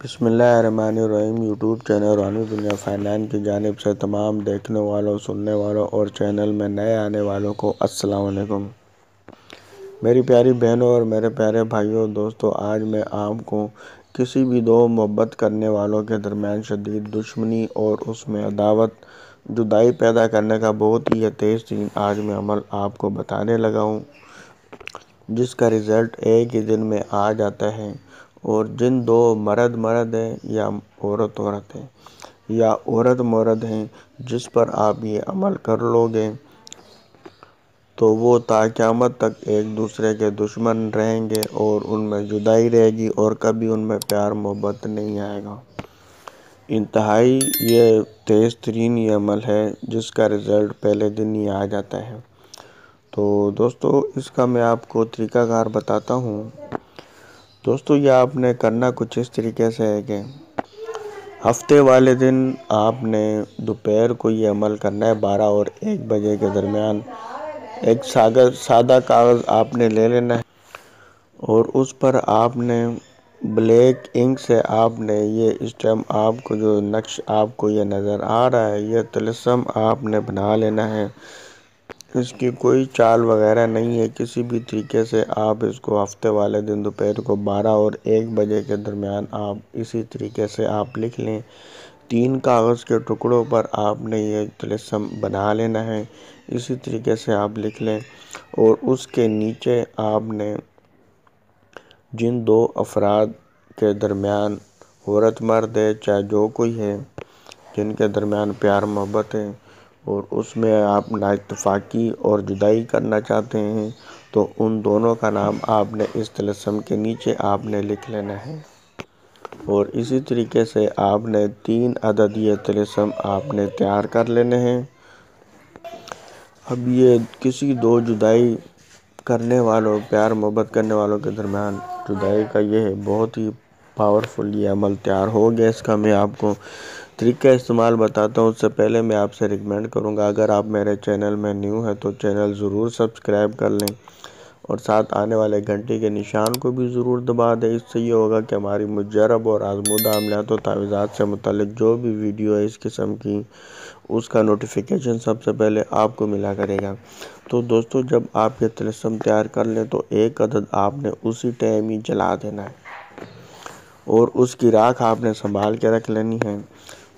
बिस्मिल्लाहिर्रहमानिर्रहीम। YouTube channel रानी दुनिया finance की जानब से तमाम देखने वालों, सुनने वालों और चैनल में नए आने वालों को अस्सलाम मेरी प्यारी बहनों और मेरे प्यारे भाइयों, दोस्तों, आज मैं आपको किसी भी दो मोहब्बत करने वालों के दरमियान शदीद दुश्मनी और उसमें अदावत, जुदाई पैदा करने का बहुत ही तेज़ तीन आज मैं अमल आपको बताने लगा हूँ, जिसका रिज़ल्ट एक ही दिन में आ जाता है। और जिन दो मर्द मर्द हैं या औरत औरत है या औरत मर्द हैं, जिस पर आप ये अमल कर लोगे तो वो ताक़्यामत तक एक दूसरे के दुश्मन रहेंगे और उनमें जुदाई रहेगी और कभी उनमें प्यार मोहब्बत नहीं आएगा। इंतहाई ये तेज़ तरीन ये अमल है, जिसका रिज़ल्ट पहले दिन ही आ जाता है। तो दोस्तों, इसका मैं आपको तरीक़ाकार बताता हूँ। दोस्तों, ये आपने करना कुछ इस तरीके से है कि हफ़्ते वाले दिन आपने दोपहर को ये अमल करना है, बारह और एक बजे के दरमियान। एक सागर सादा कागज़ आपने ले लेना है और उस पर आपने ब्लैक इंक से आपने ये इस टाइम आपको जो नक्श आपको ये नज़र आ रहा है, ये तलसम आपने बना लेना है। इसकी कोई चाल वगैरह नहीं है। किसी भी तरीके से आप इसको हफ़्ते वाले दिन दोपहर को 12 और 1 बजे के दरमियान आप इसी तरीके से आप लिख लें। तीन कागज़ के टुकड़ों पर आपने ये तलस्म बना लेना है। इसी तरीके से आप लिख लें और उसके नीचे आपने जिन दो अफराद के दरमियान औरत मर्द है, चाहे जो कोई है, जिनके दरमियान प्यार मोहब्बत है और उसमें आप नाइतफाक़ी और जुदाई करना चाहते हैं तो उन दोनों का नाम आपने इस तलसम के नीचे आपने लिख लेना है। और इसी तरीके से आपने तीन अदद ये तलसम आपने तैयार कर लेने हैं। अब ये किसी दो जुदाई करने वालों, प्यार मोहब्बत करने वालों के दरमियान, जुदाई का ये बहुत ही पावरफुल ये अमल तैयार हो गया इसका। मैं आपको तरीका इस्तेमाल बताता हूँ। उससे पहले मैं आपसे रिकमेंड करूँगा, अगर आप मेरे चैनल में न्यू हैं तो चैनल ज़रूर सब्सक्राइब कर लें और साथ आने वाले घंटे के निशान को भी ज़रूर दबा दें। इससे ये होगा कि हमारी मुजरब और आजमूदा अमलियात और तावीज़ात से मुतल जो भी वीडियो है, इस किस्म की, उसका नोटिफिकेशन सबसे पहले आपको मिला करेगा। तो दोस्तों, जब आप ये तलसम तैयार कर लें तो एक अदद आपने उसी टाइम ही जला देना है। और उसकी राख आपने संभाल के रख लेनी है।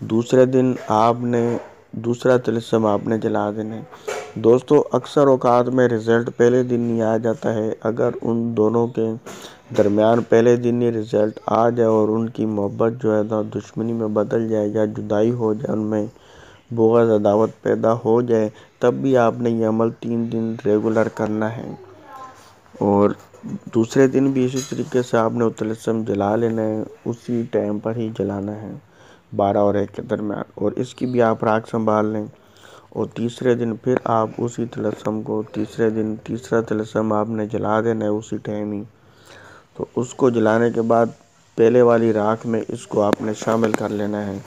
दूसरे दिन आपने, दूसरा तिलस्म आपने जला देना है। दोस्तों, अक्सर अवकात में रिज़ल्ट पहले दिन ही आ जाता है। अगर उन दोनों के दरमियान पहले दिन ही रिज़ल्ट आ जाए और उनकी मोहब्बत जो है ना दुश्मनी में बदल जाए या जुदाई हो जाए, उनमें बोगज़ अदावत पैदा हो जाए, तब भी आपने ये अमल तीन दिन रेगुलर करना है। और दूसरे दिन भी इसी तरीके से आपने तिलस्म जला लेना है, उसी टाइम पर ही जलाना है, बारह और एक के दरमियान। और इसकी भी आप राख संभाल लें। और तीसरे दिन फिर आप उसी तिलस्म को, तीसरे दिन तीसरा तिलस्म आपने जला देना है उसी टाइम ही। तो उसको जलाने के बाद पहले वाली राख में इसको आपने शामिल कर लेना है।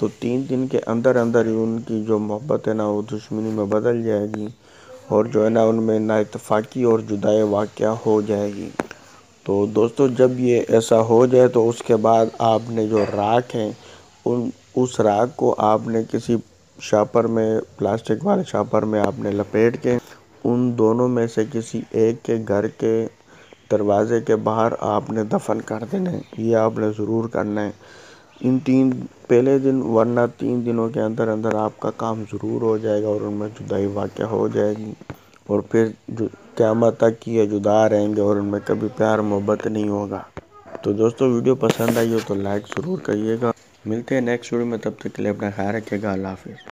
तो तीन दिन के अंदर अंदर ही उनकी जो मोहब्बत है ना, वो दुश्मनी में बदल जाएगी। और जो है ना, उनमें ना इतफाक़ी और जुदाई वाक़ हो जाएगी। तो दोस्तों, जब ये ऐसा हो जाए तो उसके बाद आपने जो राख है, उन, उस राख को आपने किसी शापर में, प्लास्टिक वाले शापर में आपने लपेट के, उन दोनों में से किसी एक के घर के दरवाज़े के बाहर आपने दफन कर देना है। ये आपने ज़रूर करना है। इन तीन, पहले दिन, वरना तीन दिनों के अंदर अंदर आपका काम ज़रूर हो जाएगा और उनमें जुदाई वाक़ हो जाएगी। और फिर जो, क़्यामत तक ये जुदा रहेंगे और उनमें कभी प्यार, मोहब्बत नहीं होगा। तो दोस्तों, वीडियो पसंद आई हो तो लाइक ज़रूर करिएगा। मिलते हैं नेक्स्ट वीडियो में, तब तक के लिए अपना ख्याल रखिएगा। अल्लाह हाफिज़।